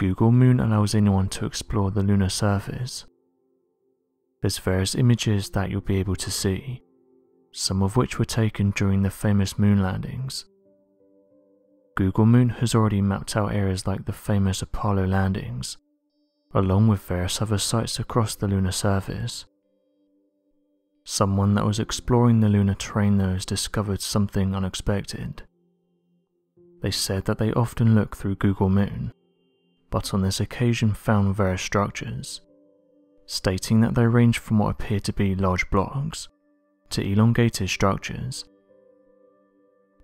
Google Moon allows anyone to explore the lunar surface. There's various images that you'll be able to see, some of which were taken during the famous moon landings. Google Moon has already mapped out areas like the famous Apollo landings, along with various other sites across the lunar surface. Someone that was exploring the lunar terrain though has discovered something unexpected. They said that they often look through Google Moon, but on this occasion found various structures, stating that they range from what appear to be large blocks to elongated structures.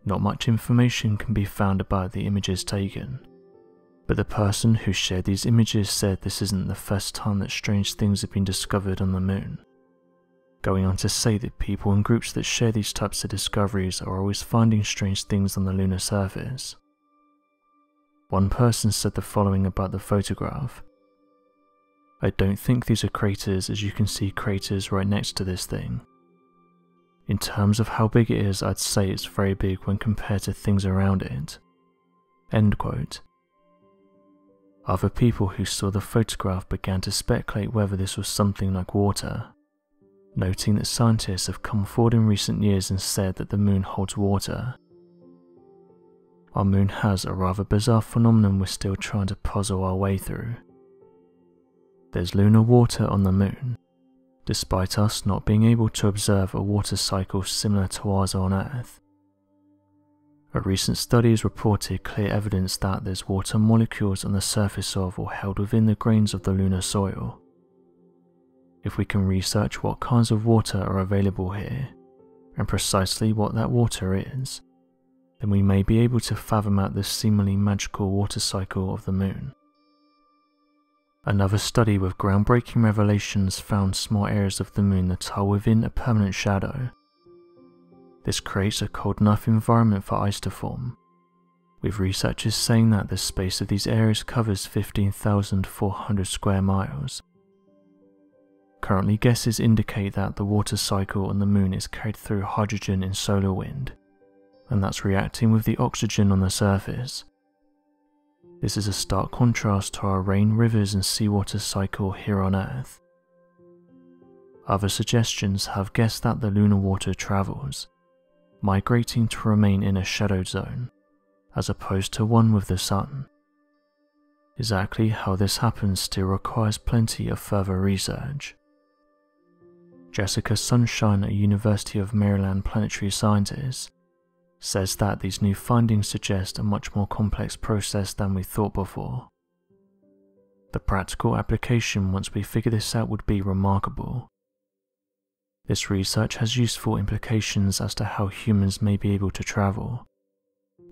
Not much information can be found about the images taken, but the person who shared these images said this isn't the first time that strange things have been discovered on the moon, going on to say that people and groups that share these types of discoveries are always finding strange things on the lunar surface. One person said the following about the photograph. I don't think these are craters as you can see craters right next to this thing. In terms of how big it is, I'd say it's very big when compared to things around it. End quote. Other people who saw the photograph began to speculate whether this was something like water, noting that scientists have come forward in recent years and said that the moon holds water our moon has a rather bizarre phenomenon we're still trying to puzzle our way through. There's lunar water on the moon, despite us not being able to observe a water cycle similar to ours on Earth. A recent study has reported clear evidence that there's water molecules on the surface of or held within the grains of the lunar soil. If we can research what kinds of water are available here, and precisely what that water is, then we may be able to fathom out the seemingly magical water cycle of the moon. Another study with groundbreaking revelations found small areas of the moon that are within a permanent shadow. This creates a cold enough environment for ice to form, with researchers saying that the space of these areas covers 15,400 square miles. Currently guesses indicate that the water cycle on the moon is carried through hydrogen in solar wind, and that's reacting with the oxygen on the surface. This is a stark contrast to our rain, rivers, and seawater cycle here on Earth. Other suggestions have guessed that the lunar water travels, migrating to remain in a shadowed zone, as opposed to one with the sun. Exactly how this happens still requires plenty of further research. Jessica Sunshine, a University of Maryland planetary scientist, says that these new findings suggest a much more complex process than we thought before. The practical application once we figure this out would be remarkable. This research has useful implications as to how humans may be able to travel,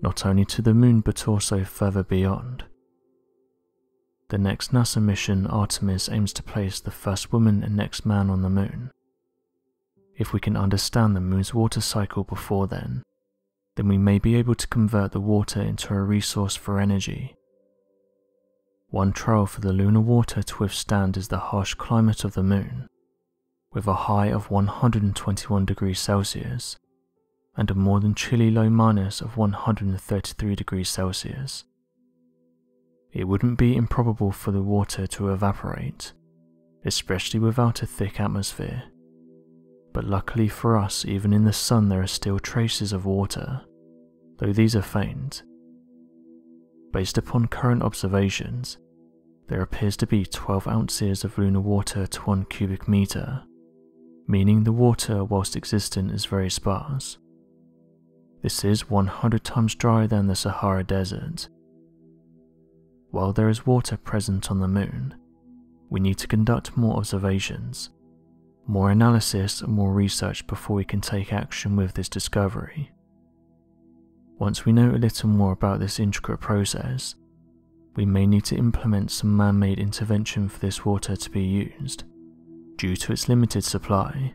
not only to the moon but also further beyond. The next NASA mission, Artemis, aims to place the first woman and next man on the moon. If we can understand the moon's water cycle before then, then we may be able to convert the water into a resource for energy. One trial for the lunar water to withstand is the harsh climate of the moon, with a high of 121 degrees Celsius and a more than chilly low minus of 133 degrees Celsius. It wouldn't be improbable for the water to evaporate, especially without a thick atmosphere but luckily for us, even in the sun, there are still traces of water, though these are faint. Based upon current observations, there appears to be 12 ounces of lunar water to 1 cubic meter, meaning the water, whilst existent, is very sparse. This is 100 times drier than the Sahara Desert. While there is water present on the moon, we need to conduct more observations more analysis and more research before we can take action with this discovery. Once we know a little more about this intricate process, we may need to implement some man-made intervention for this water to be used, due to its limited supply.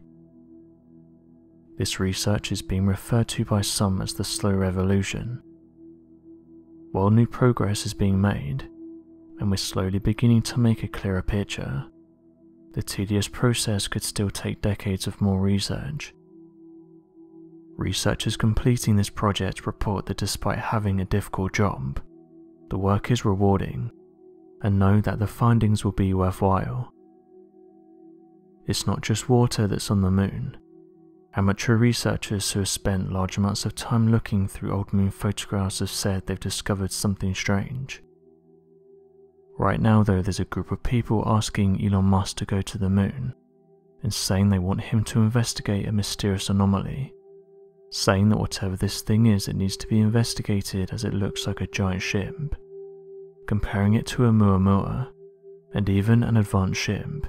This research is being referred to by some as the slow revolution. While new progress is being made, and we're slowly beginning to make a clearer picture, the tedious process could still take decades of more research. Researchers completing this project report that despite having a difficult job, the work is rewarding, and know that the findings will be worthwhile. It's not just water that's on the moon. Amateur researchers who have spent large amounts of time looking through old moon photographs have said they've discovered something strange. Right now, though, there's a group of people asking Elon Musk to go to the moon and saying they want him to investigate a mysterious anomaly, saying that whatever this thing is, it needs to be investigated as it looks like a giant ship, comparing it to Oumuamua and even an advanced ship.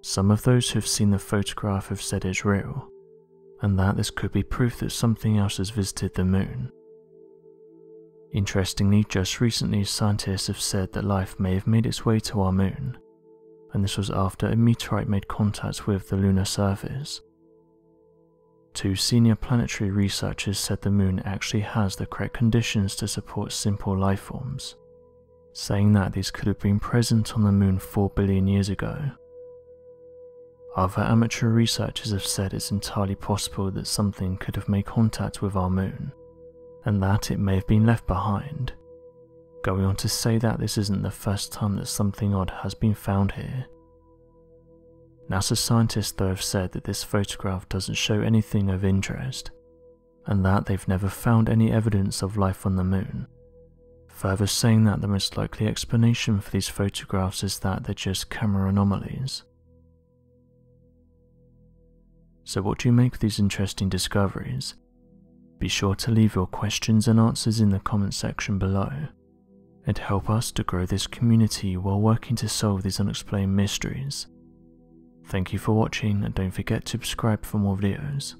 Some of those who've seen the photograph have said it's real, and that this could be proof that something else has visited the moon. Interestingly, just recently, scientists have said that life may have made its way to our moon, and this was after a meteorite made contact with the lunar surface. Two senior planetary researchers said the moon actually has the correct conditions to support simple life forms, saying that these could have been present on the moon 4 billion years ago. Other amateur researchers have said it's entirely possible that something could have made contact with our moon, and that it may have been left behind, going on to say that this isn't the first time that something odd has been found here. NASA scientists though have said that this photograph doesn't show anything of interest, and that they've never found any evidence of life on the moon, further saying that the most likely explanation for these photographs is that they're just camera anomalies. So, what do you make of these interesting discoveries? Be sure to leave your questions and answers in the comment section below and help us to grow this community while working to solve these unexplained mysteries. Thank you for watching and don't forget to subscribe for more videos.